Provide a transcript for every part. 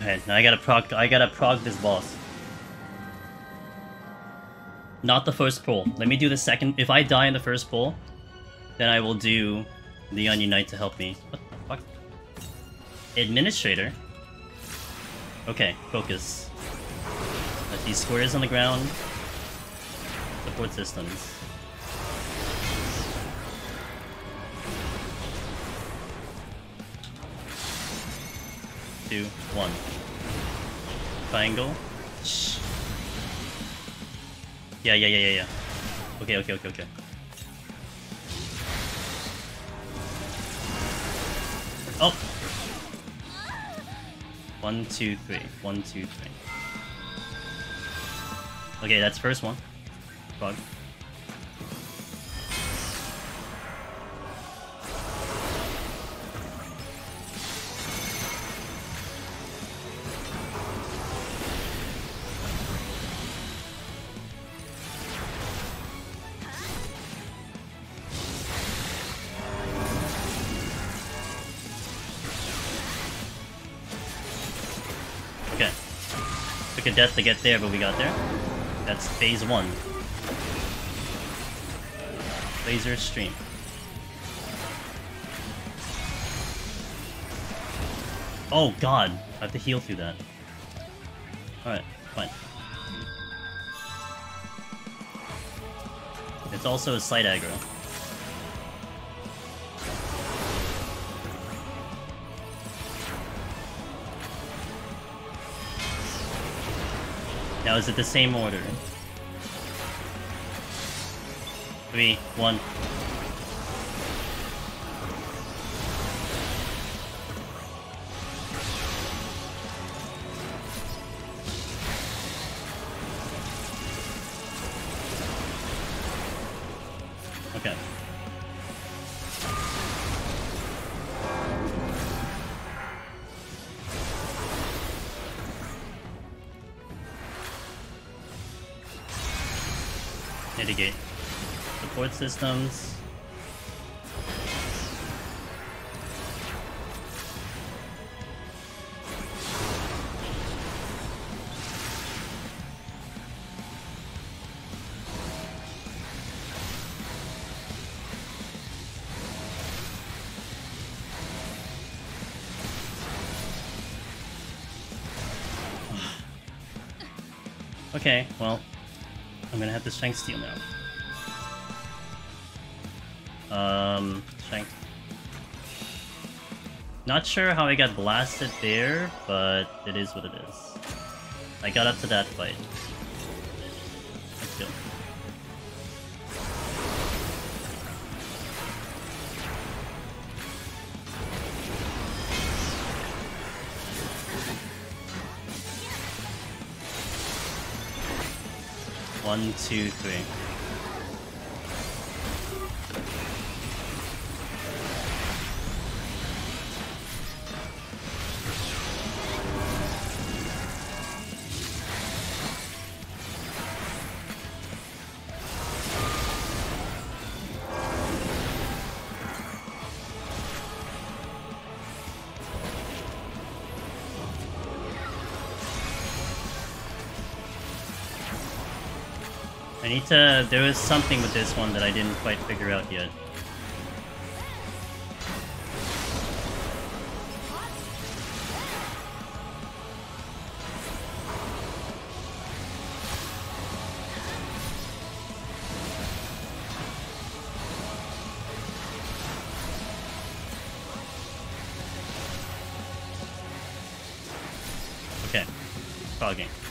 Alright, now I gotta proc I gotta prog this boss. Not the first pull. Let me do the second if I die in the first pull, then I will do the Onion Knight to help me. What the fuck? Administrator? Okay, focus. Let these squares on the ground. Support systems. Two, one. Triangle. Shh. Yeah, yeah, yeah, yeah, yeah. Okay, okay, okay, okay. Oh! One, two, three. One, two, three. Okay, that's first one. Bug. Okay. Took a death to get there, but we got there. That's phase one. Laser stream. Oh god, I have to heal through that. Alright, fine. It's also a slight aggro. Now is it the same order? Three, one. Mitigate. Support systems. Okay, well, I'm gonna have to strength steal now. Um, strength. Not sure how I got blasted there, but it is what it is. I got up to that fight. One, two, three. I need to... There was something with this one that I didn't quite figure out yet. Okay. Frogging. Okay.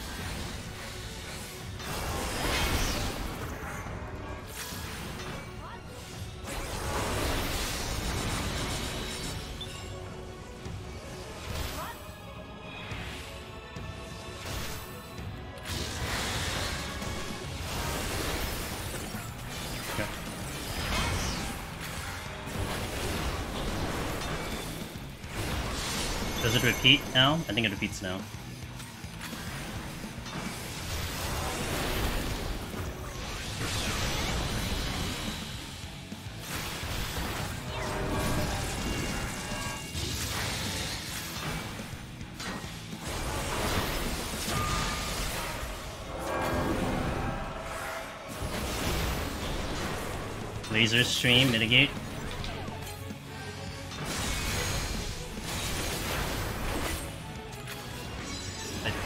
Does it repeat now? I think it repeats now. Laser stream, mitigate.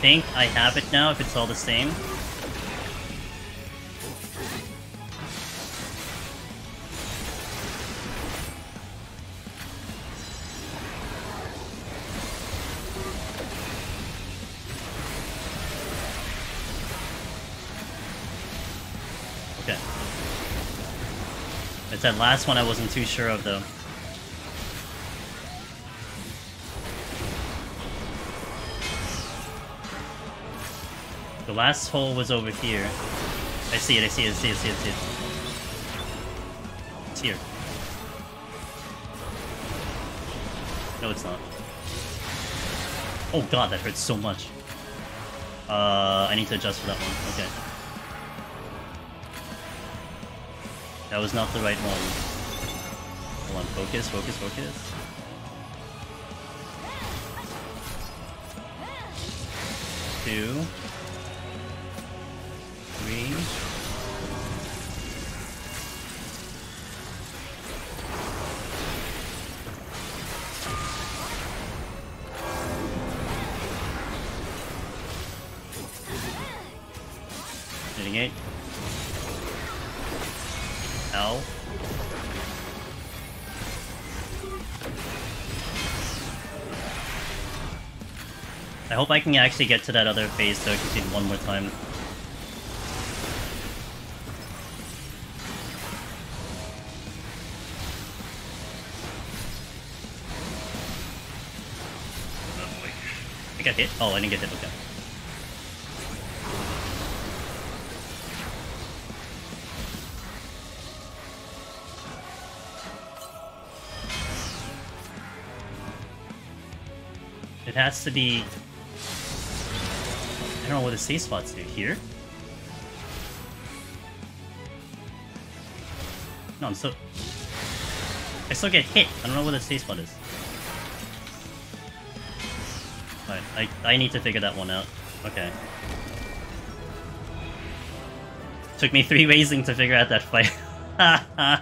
Think I have it now if it's all the same. Okay. It's that last one I wasn't too sure of though. The last hole was over here. I see it, I see it, I see it, I see it, I see it. It's here. No, it's not. Oh god, that hurts so much. Uh, I need to adjust for that one. Okay. That was not the right one. Hold on, focus, focus, focus. Two. Three. Mitigate. L. I hope I can actually get to that other phase so I can see it one more time. I got hit? Oh, I didn't get hit, okay. It has to be... I don't know what the safe spots do. Here? No, I'm so... I still get hit. I don't know what the safe spot is. I, I need to figure that one out. Okay. Took me three raising to figure out that fight.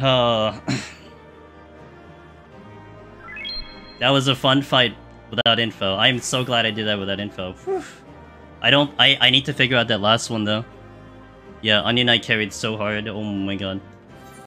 oh... That was a fun fight without info. I'm so glad I did that without info. Whew. I don't- I, I need to figure out that last one though. Yeah, Onion Knight carried so hard. Oh my god.